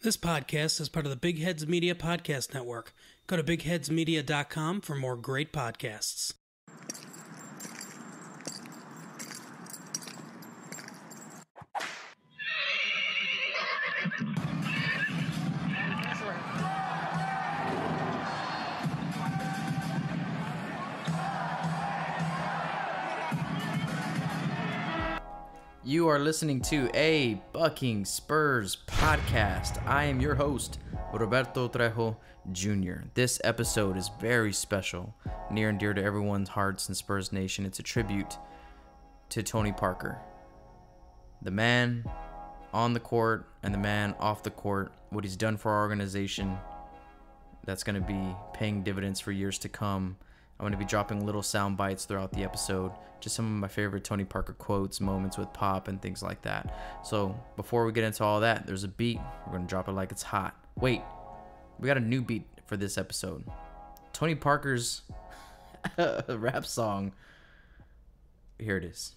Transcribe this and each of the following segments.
This podcast is part of the Big Heads Media Podcast Network. Go to bigheadsmedia.com for more great podcasts. You are listening to a Bucking Spurs podcast. I am your host, Roberto Trejo Jr. This episode is very special, near and dear to everyone's hearts in Spurs Nation. It's a tribute to Tony Parker, the man on the court and the man off the court, what he's done for our organization that's going to be paying dividends for years to come. I'm going to be dropping little sound bites throughout the episode, just some of my favorite Tony Parker quotes, moments with pop, and things like that. So, before we get into all that, there's a beat. We're going to drop it like it's hot. Wait, we got a new beat for this episode. Tony Parker's rap song. Here it is.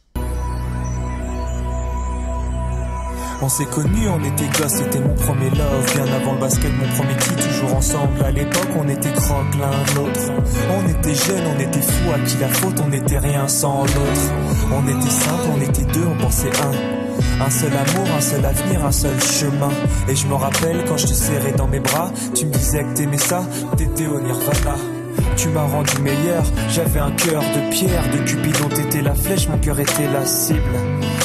On s'est connus, on était gosses, c'était mon premier love. Bien avant le basket, mon premier titre, toujours ensemble. À l'époque, on était croque l'un l'autre. On était jeunes, on était fous, à qui la faute, on n'était rien sans l'autre. On était simple, on était deux, on pensait un. Un seul amour, un seul avenir, un seul chemin. Et je me rappelle quand je te serrais dans mes bras, tu me disais que t'aimais ça, t'étais au Nirvana. Tu m'as rendu meilleur, j'avais un cœur de pierre, de Cupidon t'étais la flèche, mon cœur était la cible.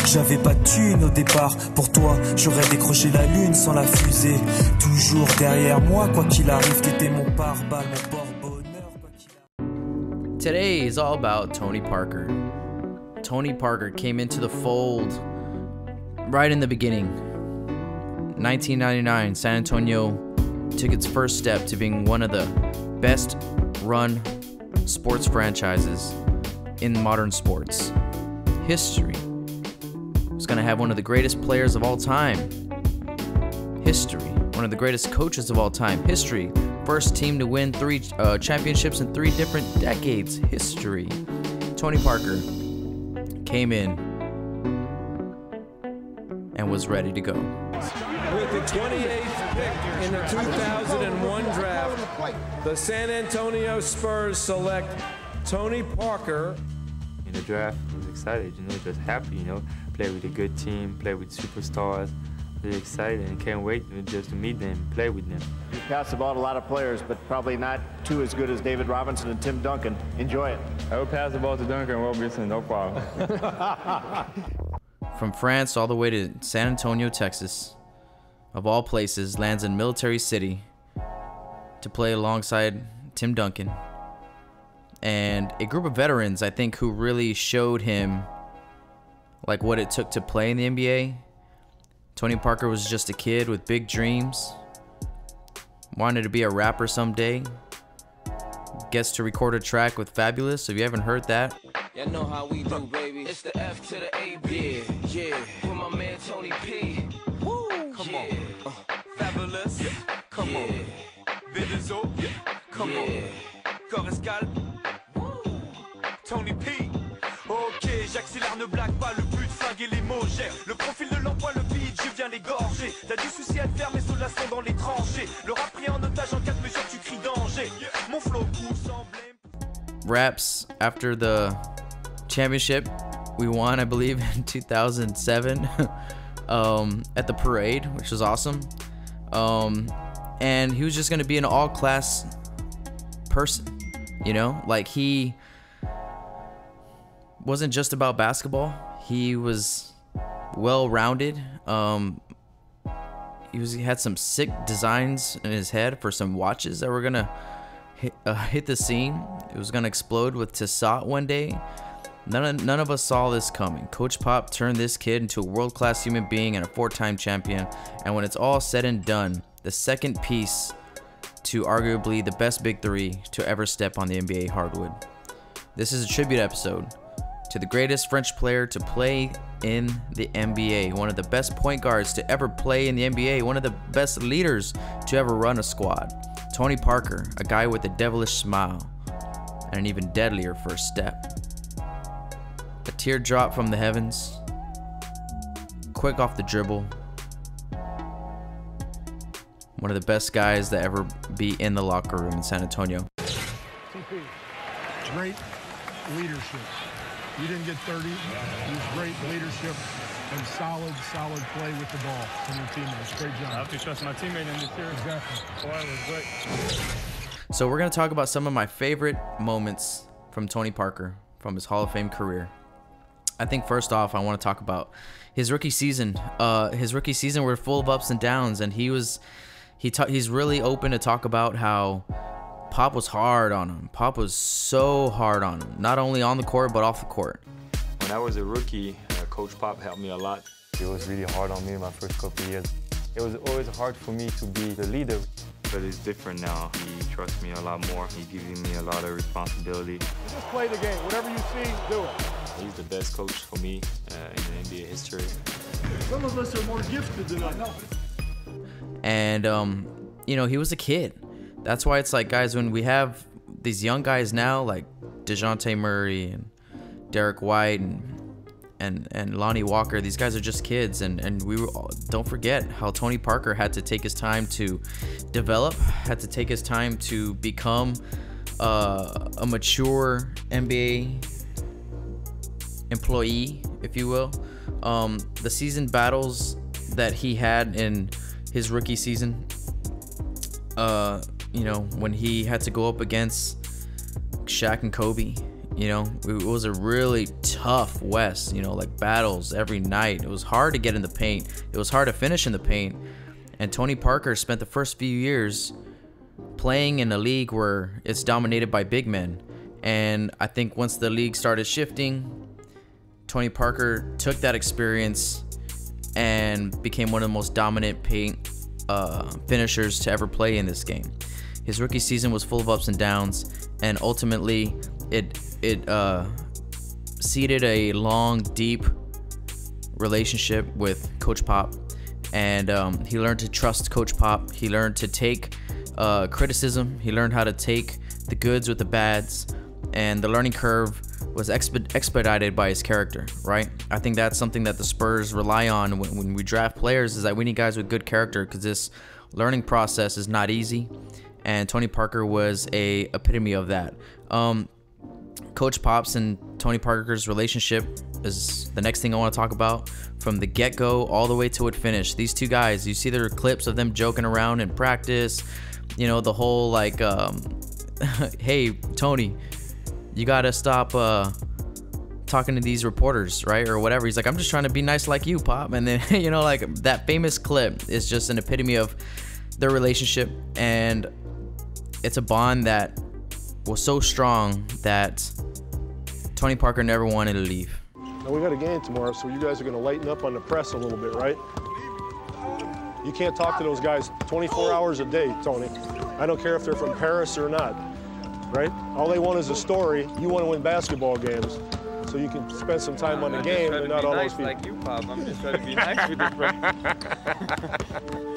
J'avais pas de thune au départ, pour toi j'aurais décroché la lune sans la fusée. Toujours derrière moi, quoi qu'il arrive, t'étais mon pare-balles, mon porte-bonheur. Today is all about Tony Parker. Tony Parker came into the fold right in the beginning. 1999, San Antonio took its first step to being one of the best run sports franchises in modern sports. History was going to have one of the greatest players of all time. History, one of the greatest coaches of all time. History, first team to win three uh, championships in three different decades. History. Tony Parker came in and was ready to go. With the 28th pick in the 2001 draft, the San Antonio Spurs select Tony Parker. in the draft. I was excited, you know, just happy, you know, play with a good team, play with superstars. Really excited and can't wait to- just to meet them, play with them. You pass the ball to a lot of players, but probably not two as good as David Robinson and Tim Duncan. Enjoy it. I will pass the ball to Duncan and Robinson, no problem. From France all the way to San Antonio, Texas, of all places, lands in Military City to play alongside Tim Duncan and a group of veterans, I think, who really showed him like what it took to play in the NBA. Tony Parker was just a kid with big dreams, wanted to be a rapper someday. Gets to record a track with Fabolous. If you haven't heard that, Y'all know how we do, baby. It's the F to the A, yeah, yeah. With my man Tony P. Woo, come on. Uh, Fabolous, come on. Benzo, come on. Coruscant, Tony P. Ok, j'accélère, ne blague pas, le flinguer les mots gère. Le profil de l'envoi, le beat, je viens l'égorger. T'as du souci à te faire, mes soldats sont dans les tranchées. Le rap pris en otage en cas de mesure, tu cries danger. Mon flow pousse emblème. raps after the championship we won, I believe, in 2007 um, at the parade, which was awesome. Um, and he was just going to be an all class person, you know? Like, he wasn't just about basketball, he was well rounded. Um, he was he had some sick designs in his head for some watches that were gonna hit, uh, hit the scene. It was gonna explode with Tissot one day. None of, none of us saw this coming. Coach Pop turned this kid into a world class human being and a four time champion. And when it's all said and done, the second piece to arguably the best big three to ever step on the NBA hardwood. This is a tribute episode to the greatest French player to play in the NBA, one of the best point guards to ever play in the NBA, one of the best leaders to ever run a squad. Tony Parker, a guy with a devilish smile and an even deadlier first step. A teardrop from the heavens, quick off the dribble, one of the best guys to ever be in the locker room in San Antonio. Great leadership. You didn't get 30. It was great leadership and solid, solid play with the ball from your teammates. Great job. I have to trust my teammate in this year. Exactly. Boy, it was great. So we're gonna talk about some of my favorite moments from Tony Parker from his Hall of Fame career. I think first off, I want to talk about his rookie season. Uh, his rookie season were full of ups and downs, and he was he ta- he's really open to talk about how Pop was hard on him. Pop was so hard on him, not only on the court but off the court. When I was a rookie, uh, Coach Pop helped me a lot. It was really hard on me my first couple of years. It was always hard for me to be the leader. But it's different now. He trusts me a lot more. He's giving me a lot of responsibility. Just play the game. Whatever you see, do it. He's the best coach for me uh, in the NBA history. Some of us are more gifted than others. and um, you know he was a kid. That's why it's like, guys, when we have these young guys now, like Dejounte Murray and Derek White and and and Lonnie Walker, these guys are just kids, and and we were, don't forget how Tony Parker had to take his time to develop, had to take his time to become uh, a mature NBA employee, if you will. Um, the season battles that he had in his rookie season, uh, you know, when he had to go up against Shaq and Kobe, you know, it was a really tough West, you know, like battles every night. It was hard to get in the paint, it was hard to finish in the paint. And Tony Parker spent the first few years playing in a league where it's dominated by big men. And I think once the league started shifting, Tony Parker took that experience and became one of the most dominant paint uh, finishers to ever play in this game. His rookie season was full of ups and downs, and ultimately, it it uh, seeded a long, deep relationship with Coach Pop, and um, he learned to trust Coach Pop. He learned to take uh, criticism. He learned how to take the goods with the bads, and the learning curve was exp- expedited by his character, right? I think that's something that the Spurs rely on when, when we draft players is that we need guys with good character because this learning process is not easy, and Tony Parker was a epitome of that. Um, Coach Pops and Tony Parker's relationship is the next thing I want to talk about. From the get go all the way to it finished, these two guys, you see their clips of them joking around in practice. You know, the whole like, um, hey, Tony, you gotta stop uh, talking to these reporters, right? Or whatever. He's like, I'm just trying to be nice like you, Pop. And then, you know, like that famous clip is just an epitome of their relationship. And it's a bond that was so strong that Tony Parker never wanted to leave. Now we got a game tomorrow, so you guys are going to lighten up on the press a little bit, right? You can't talk to those guys 24 hours a day, Tony. I don't care if they're from Paris or not, right? All they want is a story. You want to win basketball games, so you can spend some time on the game and not all those people. like you, Pop. I'm just trying to be nice with your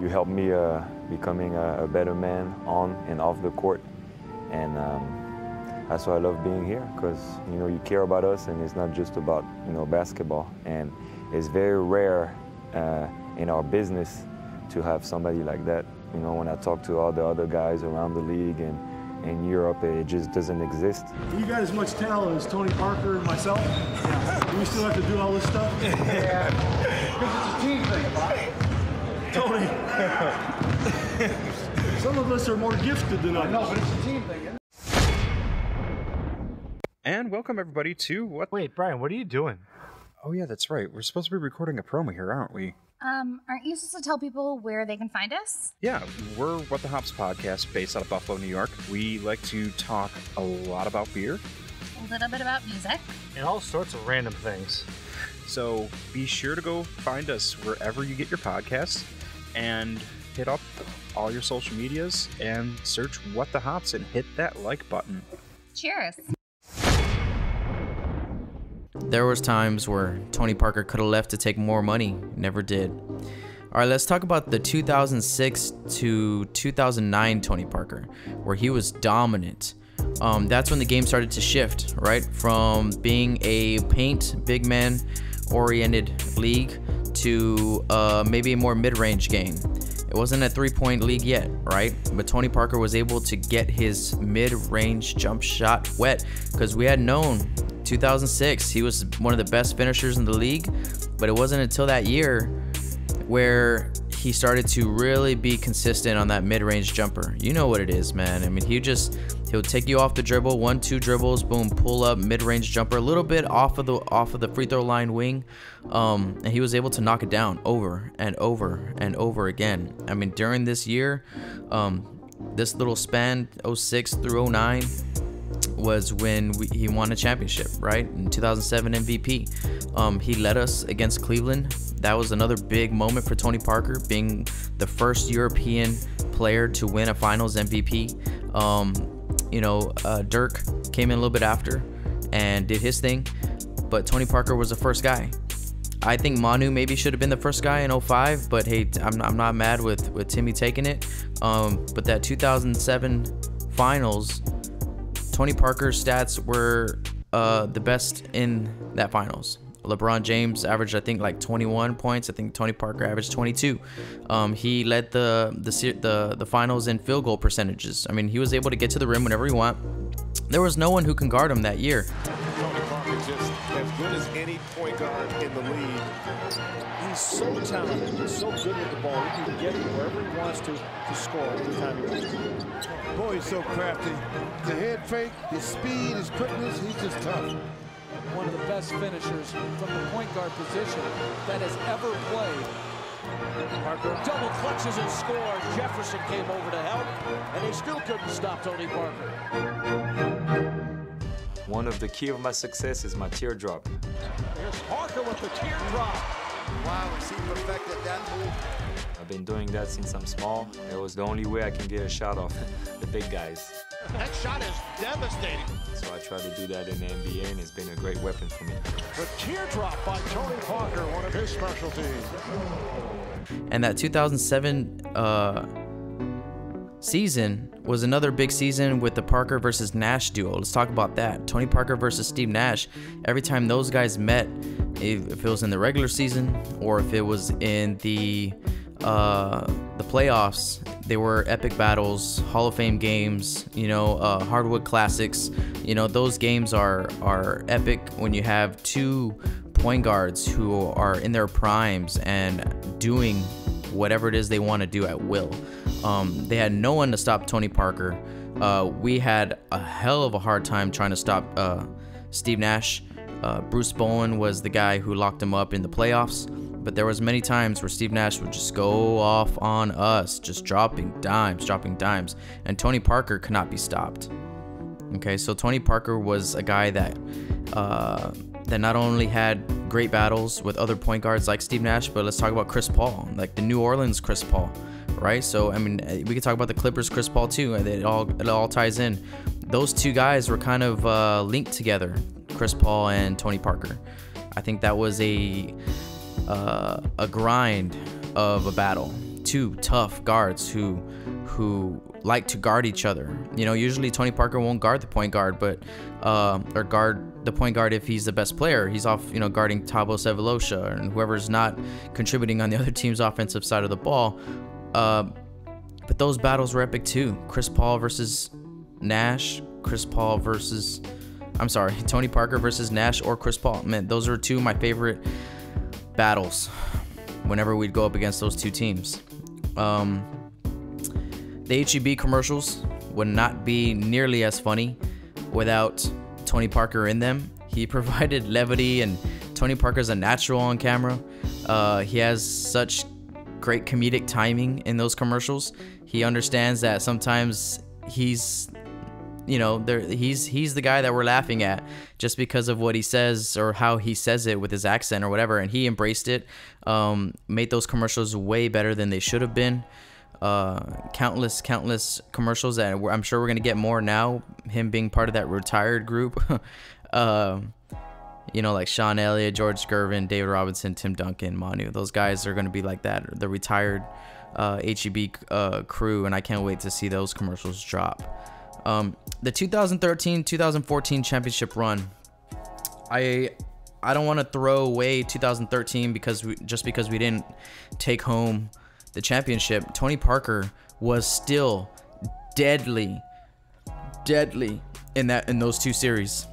You helped me uh, becoming a, a, better man on and off the court, and um, that's why I love being here because you know you care about us, and it's not just about you know basketball. And it's very rare uh, in our business to have somebody like that. You know, when I talk to all the other guys around the league and in Europe, it just doesn't exist. You got as much talent as Tony Parker and myself. Yeah. Do we still have to do all this stuff? Yeah. Because it's a team thing, right? Tony. Some of us are more gifted than others. No, but it's a team thing. And welcome everybody to what? Wait, Brian, what are you doing? Oh yeah, that's right. We're supposed to be recording a promo here, aren't we? Um, aren't you supposed to tell people where they can find us? Yeah, we're What the Hops podcast based out of Buffalo, New York. We like to talk a lot about beer, a little bit about music, and all sorts of random things. So be sure to go find us wherever you get your podcasts and hit up all your social medias and search What the Hops and hit that like button. Cheers. There was times where Tony Parker could have left to take more money, never did. All right, let's talk about the 2006 to 2009 Tony Parker, where he was dominant. Um, that's when the game started to shift, right? From being a paint big man oriented league to uh, maybe a more mid-range game. It wasn't a three-point league yet, right? But Tony Parker was able to get his mid-range jump shot wet because we had known 2006 he was one of the best finishers in the league, but it wasn't until that year where he started to really be consistent on that mid-range jumper. You know what it is, man. I mean, he just he'll take you off the dribble, one, two dribbles, boom, pull up, mid-range jumper, a little bit off of the off of the free throw line wing, um, and he was able to knock it down over and over and over again. I mean, during this year, um, this little span, 06 through 09 was when we, he won a championship, right? In 2007 MVP. Um, he led us against Cleveland. That was another big moment for Tony Parker, being the first European player to win a Finals MVP. Um, you know, uh, Dirk came in a little bit after and did his thing, but Tony Parker was the first guy. I think Manu maybe should have been the first guy in 05, but hey, I'm, I'm not mad with, with Timmy taking it. Um, but that 2007 finals, Tony Parker's stats were uh, the best in that finals. LeBron James averaged, I think, like 21 points. I think Tony Parker averaged 22. Um, he led the, the the the finals in field goal percentages. I mean, he was able to get to the rim whenever he want. There was no one who can guard him that year. Tony Parker just as good as any point guard in the league. He's so talented. He's so good with the ball. He can get wherever he wants to to score every time he wants. Boy, he's so crafty. The head fake, his speed, his quickness, he's just tough. One of the best finishers from the point guard position that has ever played. Parker double clutches and scores. Jefferson came over to help, and they still couldn't stop Tony Parker. One of the key of my success is my teardrop. Here's Parker with the teardrop. Wow, has he perfected that move? I've been doing that since I'm small. It was the only way I can get a shot off the big guys. That shot is devastating. So I try to do that in the NBA, and it's been a great weapon for me. The teardrop by Tony Parker, one of his specialties. And that 2007 uh, season was another big season with the Parker versus Nash duo. Let's talk about that. Tony Parker versus Steve Nash. Every time those guys met, if it was in the regular season or if it was in the uh, the playoffs, they were epic battles, Hall of Fame games, you know, uh, hardwood classics. You know, those games are are epic when you have two point guards who are in their primes and doing whatever it is they want to do at will. Um, they had no one to stop Tony Parker. Uh, we had a hell of a hard time trying to stop uh, Steve Nash. Uh, Bruce Bowen was the guy who locked him up in the playoffs, but there was many times where Steve Nash would just go off on us, just dropping dimes, dropping dimes, and Tony Parker could not be stopped. Okay, so Tony Parker was a guy that uh, that not only had great battles with other point guards like Steve Nash, but let's talk about Chris Paul, like the New Orleans Chris Paul, right? So I mean, we could talk about the Clippers Chris Paul too. It all it all ties in. Those two guys were kind of uh, linked together, Chris Paul and Tony Parker. I think that was a uh, a grind of a battle. Two tough guards who who like to guard each other. You know, usually Tony Parker won't guard the point guard, but uh, or guard the point guard if he's the best player. He's off, you know, guarding Thabo Sefolosha and whoever's not contributing on the other team's offensive side of the ball. Uh, but those battles were epic too. Chris Paul versus Nash. Chris Paul versus, I'm sorry, Tony Parker versus Nash or Chris Paul. Man, those are two of my favorite battles. Whenever we'd go up against those two teams. Um, the HEB commercials would not be nearly as funny without Tony Parker in them. He provided levity, and Tony Parker's a natural on camera. Uh, he has such great comedic timing in those commercials. He understands that sometimes he's you know he's he's the guy that we're laughing at just because of what he says or how he says it with his accent or whatever and he embraced it um, made those commercials way better than they should have been. Uh, countless countless commercials that i'm sure we're gonna get more now him being part of that retired group. Uh, you know like sean elliott george gervin david robinson tim duncan manu those guys are gonna be like that the retired uh, heb uh, crew and i can't wait to see those commercials drop um, the 2013-2014 championship run, I I don't want to throw away 2013 because we just because we didn't take home the championship. Tony Parker was still deadly, deadly in that in those two series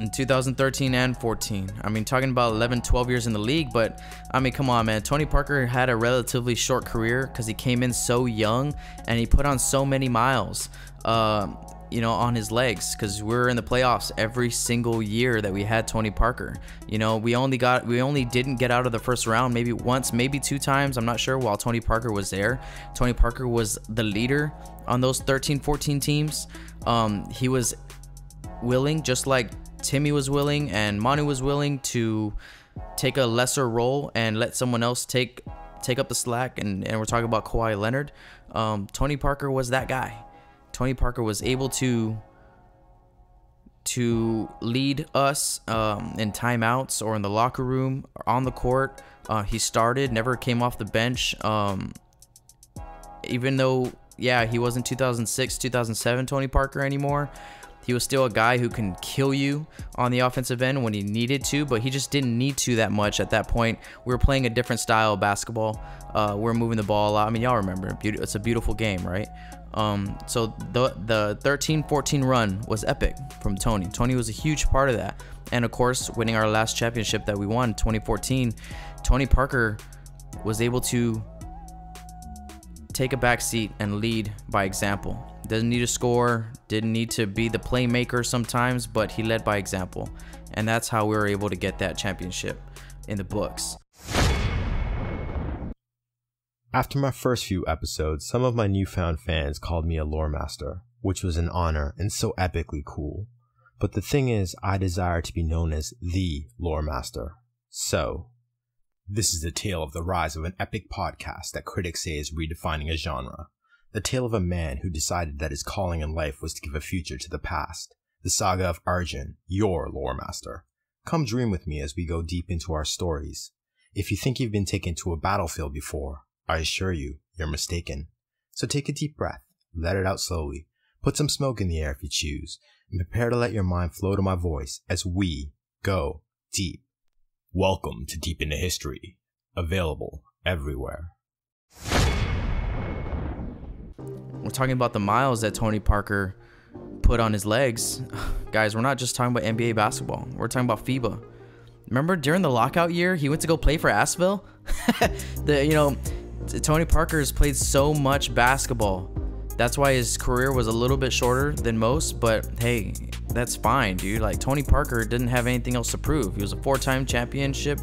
in 2013 and 14. I mean, talking about 11, 12 years in the league, but I mean, come on, man. Tony Parker had a relatively short career because he came in so young and he put on so many miles, uh, you know, on his legs because we are in the playoffs every single year that we had Tony Parker. You know, we only got, we only didn't get out of the first round maybe once, maybe two times. I'm not sure while Tony Parker was there. Tony Parker was the leader on those 13, 14 teams. Um, he was willing, just like Timmy was willing and Manu was willing to take a lesser role and let someone else take take up the slack. And, and we're talking about Kawhi Leonard. Um, Tony Parker was that guy. Tony Parker was able to to lead us um, in timeouts or in the locker room or on the court. Uh, he started, never came off the bench. Um, even though, yeah, he wasn't 2006, 2007 Tony Parker anymore. He was still a guy who can kill you on the offensive end when he needed to, but he just didn't need to that much at that point. We were playing a different style of basketball. Uh, we are moving the ball a lot. I mean, y'all remember, it's a beautiful game, right? Um, so the the 13-14 run was epic from Tony. Tony was a huge part of that, and of course, winning our last championship that we won, 2014. Tony Parker was able to take a back seat and lead by example. Doesn't need to score, didn't need to be the playmaker sometimes, but he led by example. And that's how we were able to get that championship in the books. After my first few episodes, some of my newfound fans called me a lore master, which was an honor and so epically cool. But the thing is, I desire to be known as the lore master. So, this is the tale of the rise of an epic podcast that critics say is redefining a genre. The tale of a man who decided that his calling in life was to give a future to the past. The saga of Arjun, your lore master. Come dream with me as we go deep into our stories. If you think you've been taken to a battlefield before, I assure you, you're mistaken. So take a deep breath, let it out slowly, put some smoke in the air if you choose, and prepare to let your mind flow to my voice as we go deep. Welcome to Deep into History, available everywhere. We're talking about the miles that Tony Parker put on his legs. Guys, we're not just talking about NBA basketball. We're talking about FIBA. Remember during the lockout year, he went to go play for ASVEL? the you know, Tony Parker has played so much basketball. That's why his career was a little bit shorter than most, but hey, that's fine, dude. Like Tony Parker didn't have anything else to prove. He was a four-time championship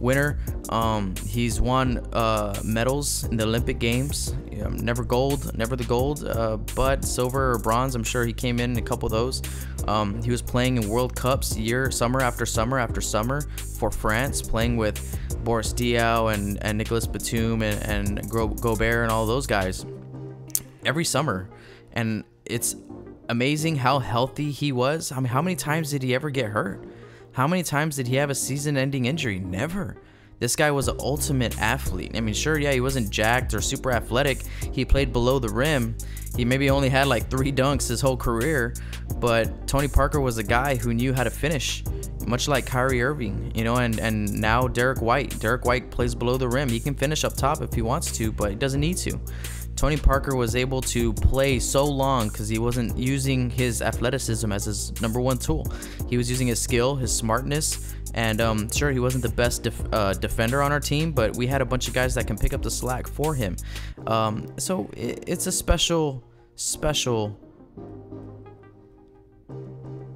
winner. Um, he's won uh, medals in the Olympic Games. never gold, never the gold, uh, but silver or bronze. I'm sure he came in a couple of those. Um, he was playing in World Cups year, summer after summer after summer for France, playing with Boris Diaw and, and Nicolas Batum and, and Gobert and all those guys every summer. And it's amazing how healthy he was. I mean, how many times did he ever get hurt? How many times did he have a season ending injury? Never. This guy was an ultimate athlete. I mean, sure, yeah, he wasn't jacked or super athletic. He played below the rim. He maybe only had like three dunks his whole career, but Tony Parker was a guy who knew how to finish, much like Kyrie Irving, you know, and, and now Derek White. Derek White plays below the rim. He can finish up top if he wants to, but he doesn't need to. Tony Parker was able to play so long because he wasn't using his athleticism as his number one tool. He was using his skill, his smartness, and um, sure, he wasn't the best def- uh, defender on our team, but we had a bunch of guys that can pick up the slack for him. Um, so it, it's a special, special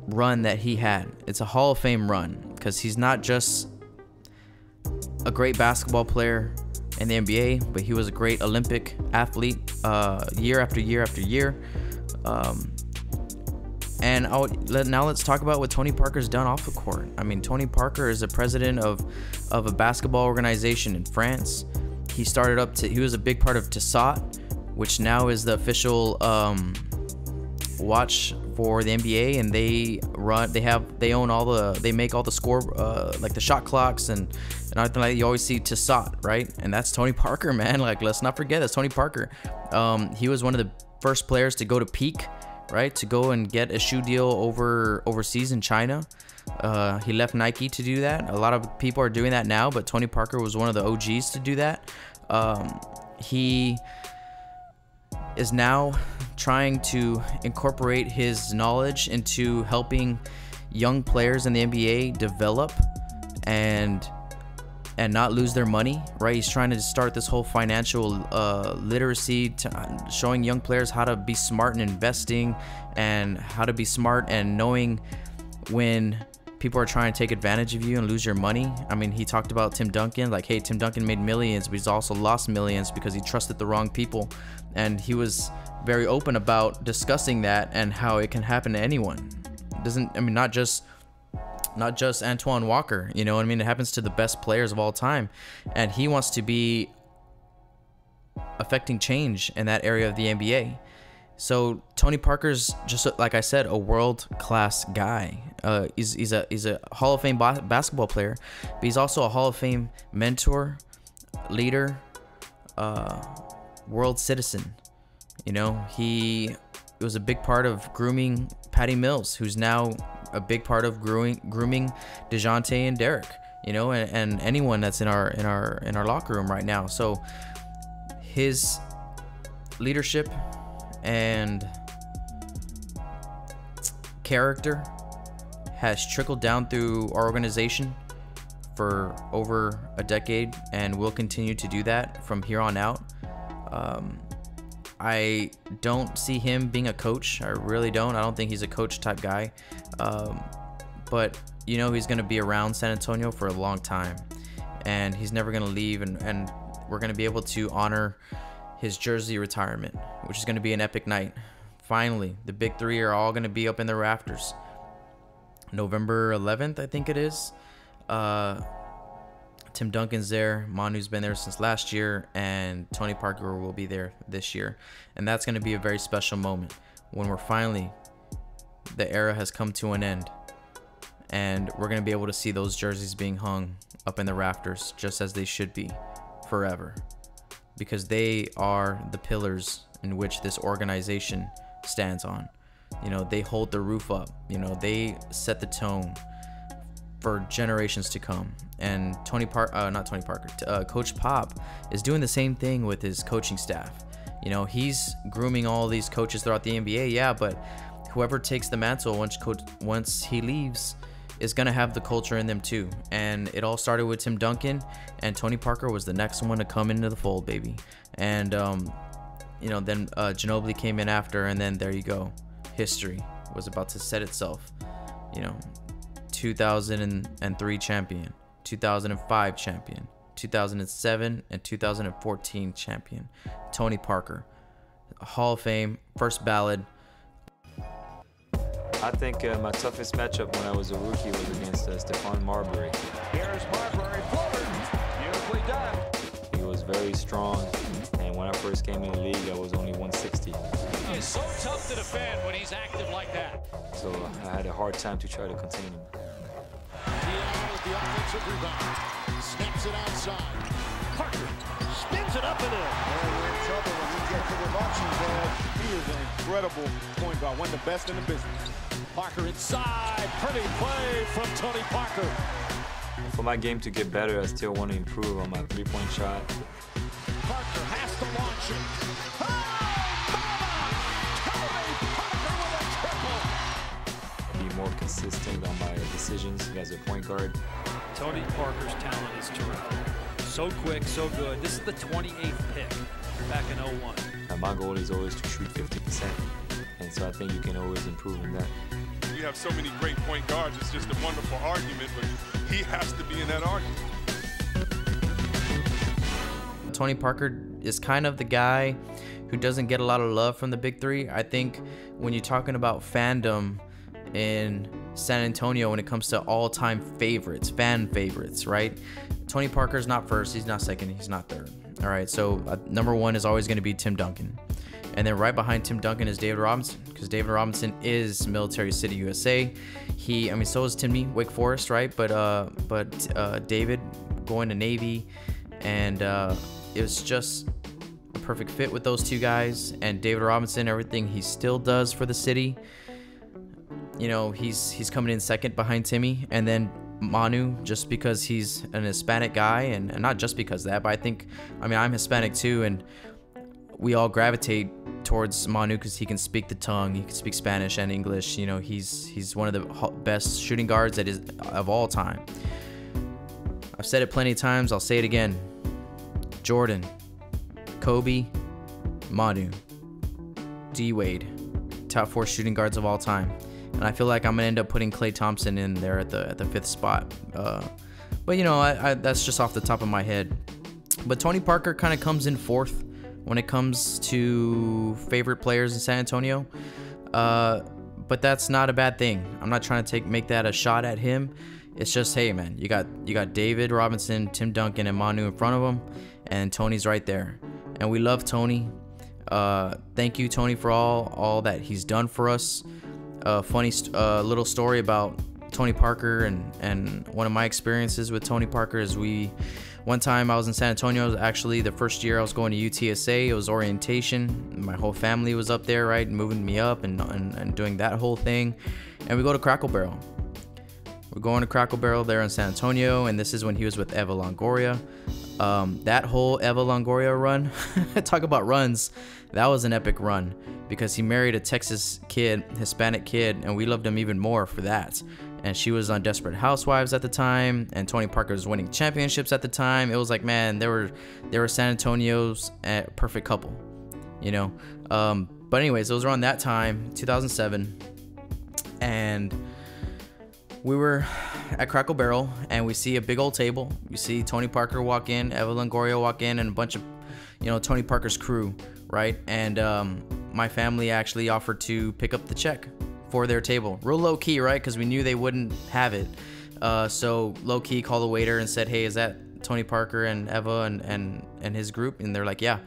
run that he had. It's a Hall of Fame run because he's not just a great basketball player in the NBA, but he was a great Olympic athlete uh, year after year after year. Um, and I'll, now let's talk about what Tony Parker's done off the court. I mean, Tony Parker is the president of of a basketball organization in France. He started up to he was a big part of Tissot, which now is the official um, watch for the NBA, and they run they have they own all the they make all the score uh, like the shot clocks and and everything like you always see Tissot, right? And that's Tony Parker, man. Like let's not forget that's Tony Parker. Um, he was one of the first players to go to Peak right? To go and get a shoe deal over overseas in China. Uh, he left Nike to do that. A lot of people are doing that now, but Tony Parker was one of the OGs to do that. Um, he is now trying to incorporate his knowledge into helping young players in the NBA develop and and not lose their money right? He's trying to start this whole financial uh, literacy showing young players how to be smart in investing and how to be smart and knowing when people are trying to take advantage of you and lose your money. I mean, he talked about Tim Duncan, like, hey, Tim Duncan made millions, but he's also lost millions because he trusted the wrong people. And he was very open about discussing that and how it can happen to anyone. It doesn't, I mean, not just not just Antoine Walker, you know what I mean? It happens to the best players of all time. And he wants to be affecting change in that area of the NBA. So Tony Parker's just like I said, a world class guy. Uh, he's, he's a he's a Hall of Fame ba- basketball player, but he's also a Hall of Fame mentor, leader, uh, world citizen. You know, he was a big part of grooming Patty Mills, who's now a big part of grooming grooming Dejounte and Derek. You know, and, and anyone that's in our in our in our locker room right now. So his leadership and character has trickled down through our organization for over a decade and will continue to do that from here on out. Um, I don't see him being a coach. I really don't. I don't think he's a coach type guy. Um, but you know he's going to be around San Antonio for a long time, and he's never going to leave. And, and we're going to be able to honor his jersey retirement, which is going to be an epic night. Finally, the big three are all going to be up in the rafters. November 11th, I think it is. Uh, Tim Duncan's there. Manu's been there since last year, and Tony Parker will be there this year. And that's going to be a very special moment when we're finally, the era has come to an end. And we're going to be able to see those jerseys being hung up in the rafters just as they should be forever. Because they are the pillars in which this organization stands on. You know, they hold the roof up, you know, they set the tone for generations to come. And Tony Park, uh, not Tony Parker, uh, Coach Pop is doing the same thing with his coaching staff. You know, he's grooming all these coaches throughout the NBA, yeah, but whoever takes the mantle once coach once he leaves is gonna have the culture in them too. And it all started with Tim Duncan, and Tony Parker was the next one to come into the fold, baby. And um, you know, then uh, Ginobili came in after, and then there you go, history was about to set itself. You know, 2003 champion, 2005 champion, 2007 and 2014 champion, Tony Parker, Hall of Fame, first ballot. I think uh, my toughest matchup when I was a rookie was against uh, Stephon Marbury. Here's Marbury forward. Beautifully done. He was very strong, and when I first came in the league, I was only 160. He is so tough to defend when he's active like that. So I had a hard time to try to contain him. Diallo with the offensive rebound. Snaps it outside. Parker spins it up and in. And we're in trouble when we get to the launching pad. He is an incredible point guard, one of the best in the business. Parker inside. Pretty play from Tony Parker. For my game to get better, I still want to improve on my three-point shot. Parker has to launch it. Oh, Tony Parker with a triple. Be more consistent on my decisions as a point guard. Tony Parker's talent is terrific. So quick, so good. This is the 28th pick back in 01. And my goal is always to shoot 50%. And so I think you can always improve in that. We have so many great point guards. It's just a wonderful argument, but he has to be in that argument. Tony Parker is kind of the guy who doesn't get a lot of love from the big three. I think when you're talking about fandom in San Antonio, when it comes to all time favorites, fan favorites, right? Tony Parker's not first, he's not second, he's not third. All right, so uh, number one is always going to be Tim Duncan. And then right behind Tim Duncan is David Robinson, because David Robinson is Military City, USA. He, I mean, so is Timmy Wake Forest, right? But uh, but uh, David going to Navy, and uh, it was just perfect fit with those two guys. And David Robinson, everything he still does for the city, you know, he's he's coming in second behind Timmy, and then Manu just because he's an Hispanic guy, and, and not just because that, but I think, I mean, I'm Hispanic too, and we all gravitate towards Manu because he can speak the tongue, he can speak Spanish and English. You know, he's he's one of the best shooting guards that is of all time. I've said it plenty of times. I'll say it again. Jordan, Kobe, Manu, D Wade, top four shooting guards of all time. And I feel like I'm gonna end up putting Klay Thompson in there at the at the fifth spot. Uh, but you know, I, I, that's just off the top of my head. But Tony Parker kind of comes in fourth when it comes to favorite players in San Antonio. Uh, but that's not a bad thing. I'm not trying to take make that a shot at him. It's just, hey man, you got you got David Robinson, Tim Duncan, and Manu in front of him, and Tony's right there. And we love Tony. Uh, thank you, Tony, for all all that he's done for us. Uh, funny uh, little story about Tony Parker and and one of my experiences with Tony Parker is we one time I was in San Antonio. Actually, the first year I was going to UTSA, it was orientation. My whole family was up there, right, moving me up and, and, and doing that whole thing. And we go to Cracker Barrel. We're going to Cracker Barrel there in San Antonio, and this is when he was with Eva Longoria. Um, that whole Eva Longoria run, talk about runs, that was an epic run because he married a Texas kid, Hispanic kid, and we loved him even more for that and she was on Desperate Housewives at the time, and Tony Parker was winning championships at the time. It was like, man, they were they were San Antonio's uh, perfect couple, you know. Um, but anyways, it was around that time, 2007, and we were at Cracker Barrel, and we see a big old table. We see Tony Parker walk in, Eva Longoria walk in, and a bunch of, you know, Tony Parker's crew, right? And um, my family actually offered to pick up the check for their table. Real low key, right? Because we knew they wouldn't have it. Uh, so low key called the waiter and said, "Hey, is that Tony Parker and Eva and and and his group?" And they're like, "Yeah."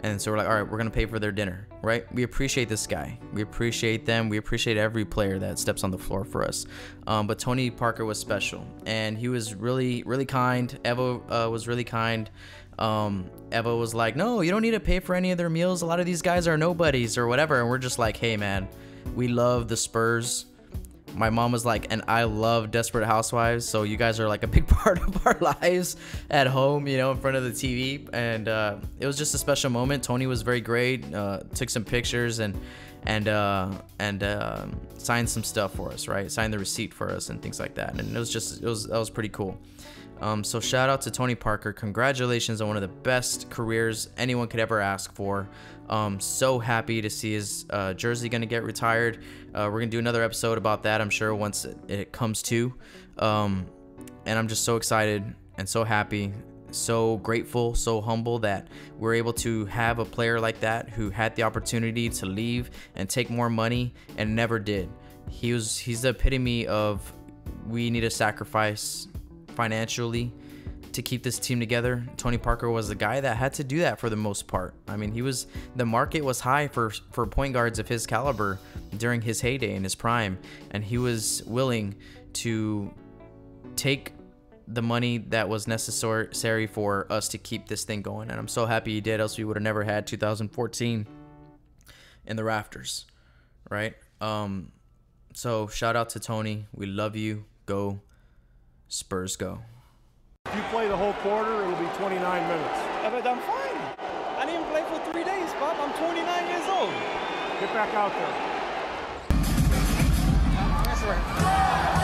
And so we're like, "All right, we're gonna pay for their dinner, right?" We appreciate this guy. We appreciate them. We appreciate every player that steps on the floor for us. Um, but Tony Parker was special, and he was really really kind. Eva uh, was really kind. Um, Eva was like, "No, you don't need to pay for any of their meals. A lot of these guys are nobodies or whatever." And we're just like, "Hey, man." We love the Spurs. My mom was like, and I love Desperate Housewives, so you guys are like a big part of our lives at home, you know, in front of the TV. And uh, it was just a special moment. Tony was very great. Uh, took some pictures and and uh, and uh, signed some stuff for us, right? Signed the receipt for us and things like that. And it was just it was that was pretty cool. Um, so shout out to Tony Parker. Congratulations on one of the best careers anyone could ever ask for. Um, so happy to see his uh, jersey going to get retired. Uh, we're going to do another episode about that, I'm sure, once it, comes to. Um, and I'm just so excited and so happy, so grateful, so humble that we're able to have a player like that who had the opportunity to leave and take more money and never did. He was he's the epitome of we need to sacrifice financially to keep this team together. Tony Parker was the guy that had to do that for the most part. I mean, he was the market was high for for point guards of his caliber during his heyday in his prime, and he was willing to take the money that was necessary for us to keep this thing going. And I'm so happy he did, else we would have never had 2014 in the rafters, right? Um, so shout out to Tony. We love you. Go Spurs, go. If you play the whole quarter, it'll be 29 minutes. Yeah, but I'm fine. I didn't play for three days, Bob. I'm 29 years old. Get back out there. That's right.